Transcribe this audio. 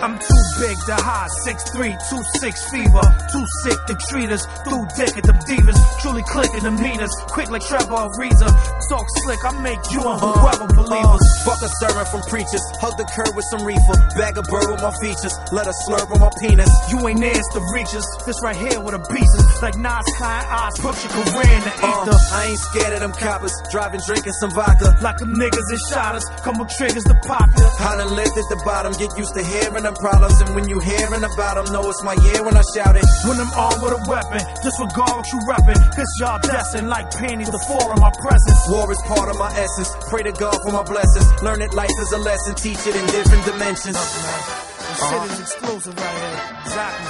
I'm too big to hide, 6'3, 2'6 fever. Too sick to treat us, through dick at them divas. Truly clicking the meters, quick like Trevor Ariza. Talk slick, I make you and whoever believers. A sermon from preachers. Hug the curb with some reefer. Bag a bird with my features. Let her slurp on my penis. You ain't near to reach us. This right here with the pieces. Like Nas Klein eyes, put your career in the Uh. I ain't scared of them coppers. Driving, drinking some vodka. Like them niggas that shotters. us. Come with triggers to pop ya. I done lived at the bottom, get used to hearing them problems. And when you hearing about them, know it's my year when I shout it. When I'm armed with a weapon, disregard what you reppin'. Cause y'all destined like panties to fall in my presence. War is part of my essence. Pray to God for my blessings. Learn that life is a lesson, teach it in different dimensions. This shit is right here. Exactly.